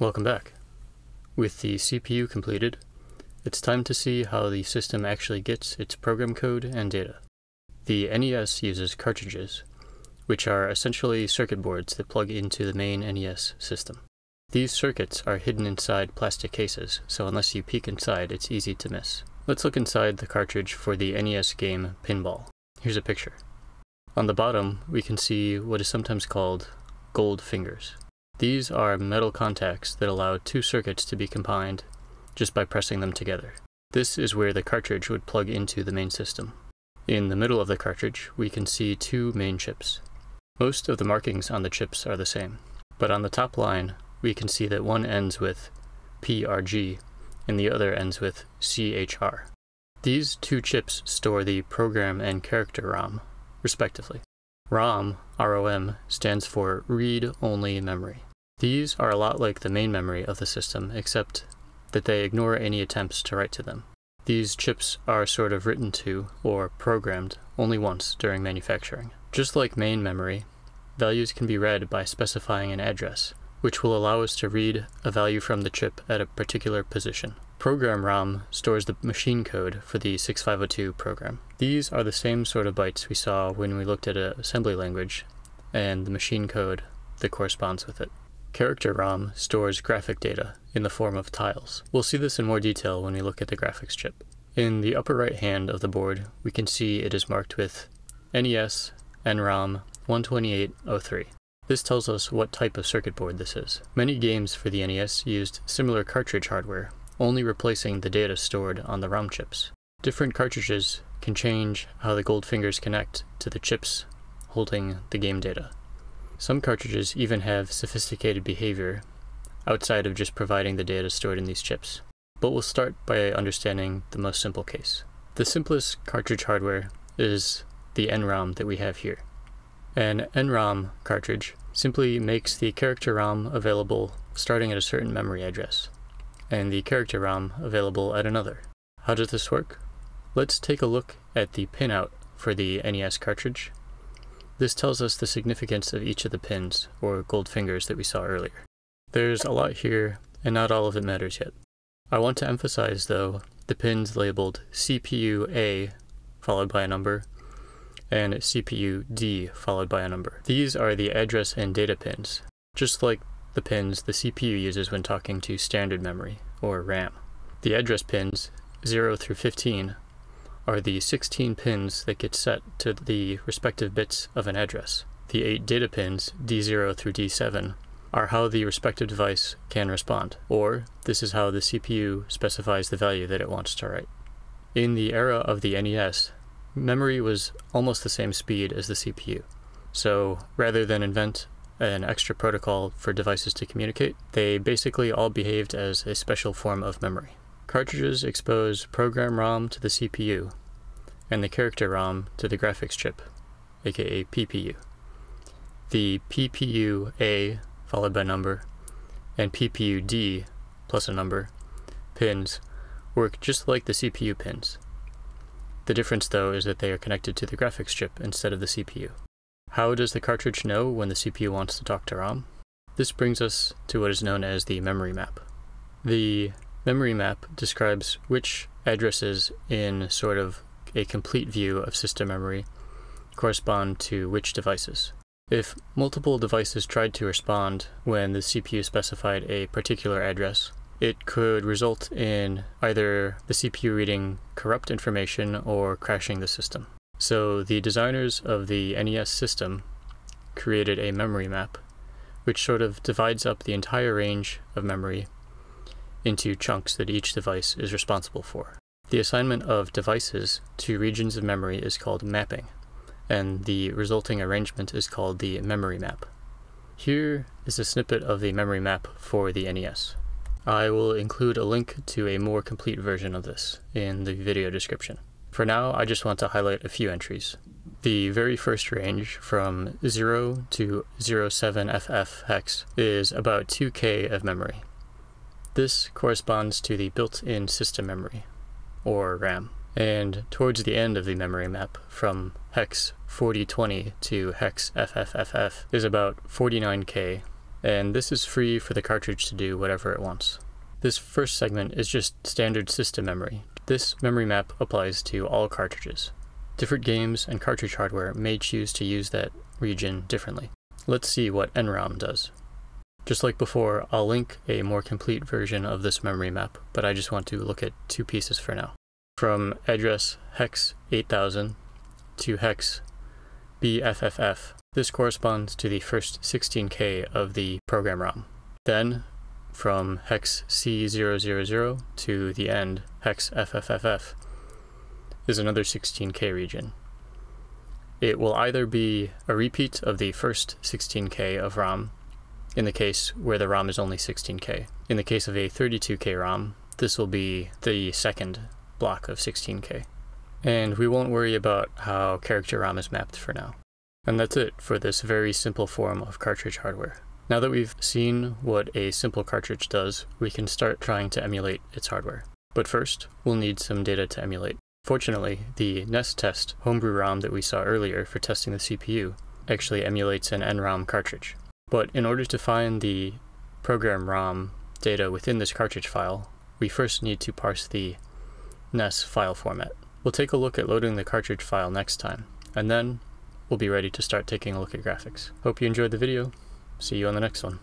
Welcome back. With the CPU completed, it's time to see how the system actually gets its program code and data. The NES uses cartridges, which are essentially circuit boards that plug into the main NES system. These circuits are hidden inside plastic cases, so unless you peek inside, it's easy to miss. Let's look inside the cartridge for the NES game Pinball. Here's a picture. On the bottom, we can see what is sometimes called gold fingers. These are metal contacts that allow two circuits to be combined just by pressing them together. This is where the cartridge would plug into the main system. In the middle of the cartridge, we can see two main chips. Most of the markings on the chips are the same, but on the top line, we can see that one ends with PRG and the other ends with CHR. These two chips store the program and character ROM, respectively. ROM, ROM, stands for Read Only Memory. These are a lot like the main memory of the system, except that they ignore any attempts to write to them. These chips are sort of written to, or programmed, only once during manufacturing. Just like main memory, values can be read by specifying an address, which will allow us to read a value from the chip at a particular position. Program ROM stores the machine code for the 6502 program. These are the same sort of bytes we saw when we looked at an assembly language, and the machine code that corresponds with it. Character ROM stores graphic data in the form of tiles. We'll see this in more detail when we look at the graphics chip. In the upper right hand of the board, we can see it is marked with NES NROM 12803. This tells us what type of circuit board this is. Many games for the NES used similar cartridge hardware, only replacing the data stored on the ROM chips. Different cartridges can change how the gold fingers connect to the chips holding the game data. Some cartridges even have sophisticated behavior outside of just providing the data stored in these chips. But we'll start by understanding the most simple case. The simplest cartridge hardware is the NROM that we have here. An NROM cartridge simply makes the character ROM available starting at a certain memory address, and the character ROM available at another. How does this work? Let's take a look at the pinout for the NES cartridge this tells us the significance of each of the pins, or gold fingers that we saw earlier. There's a lot here, and not all of it matters yet. I want to emphasize, though, the pins labeled CPU A followed by a number, and CPU D followed by a number. These are the address and data pins, just like the pins the CPU uses when talking to standard memory, or RAM. The address pins, 0 through 15, are the 16 pins that get set to the respective bits of an address. The 8 data pins, D0 through D7, are how the respective device can respond, or this is how the CPU specifies the value that it wants to write. In the era of the NES, memory was almost the same speed as the CPU. So rather than invent an extra protocol for devices to communicate, they basically all behaved as a special form of memory. Cartridges expose program ROM to the CPU, and the character ROM to the graphics chip, aka PPU. The PPU-A followed by number and PPU-D plus a number pins work just like the CPU pins. The difference though is that they are connected to the graphics chip instead of the CPU. How does the cartridge know when the CPU wants to talk to ROM? This brings us to what is known as the memory map. The memory map describes which addresses in sort of a complete view of system memory correspond to which devices. If multiple devices tried to respond when the CPU specified a particular address, it could result in either the CPU reading corrupt information or crashing the system. So the designers of the NES system created a memory map, which sort of divides up the entire range of memory into chunks that each device is responsible for. The assignment of devices to regions of memory is called mapping, and the resulting arrangement is called the memory map. Here is a snippet of the memory map for the NES. I will include a link to a more complete version of this in the video description. For now, I just want to highlight a few entries. The very first range from 0 to 07FF hex is about 2K of memory. This corresponds to the built-in system memory, or RAM. And towards the end of the memory map, from hex 4020 to hex FFFF, is about 49k and this is free for the cartridge to do whatever it wants. This first segment is just standard system memory. This memory map applies to all cartridges. Different games and cartridge hardware may choose to use that region differently. Let's see what NROM does. Just like before, I'll link a more complete version of this memory map, but I just want to look at two pieces for now. From address hex 8000 to hex BFFF, this corresponds to the first 16K of the program ROM. Then, from hex C000 to the end, hex FFFF, is another 16K region. It will either be a repeat of the first 16K of ROM, in the case where the ROM is only 16K. In the case of a 32K ROM, this will be the second block of 16K. And we won't worry about how character ROM is mapped for now. And that's it for this very simple form of cartridge hardware. Now that we've seen what a simple cartridge does, we can start trying to emulate its hardware. But first, we'll need some data to emulate. Fortunately, the nestest homebrew ROM that we saw earlier for testing the CPU actually emulates an NROM cartridge. But in order to find the program ROM data within this cartridge file, we first need to parse the NES file format. We'll take a look at loading the cartridge file next time, and then we'll be ready to start taking a look at graphics. Hope you enjoyed the video. See you on the next one.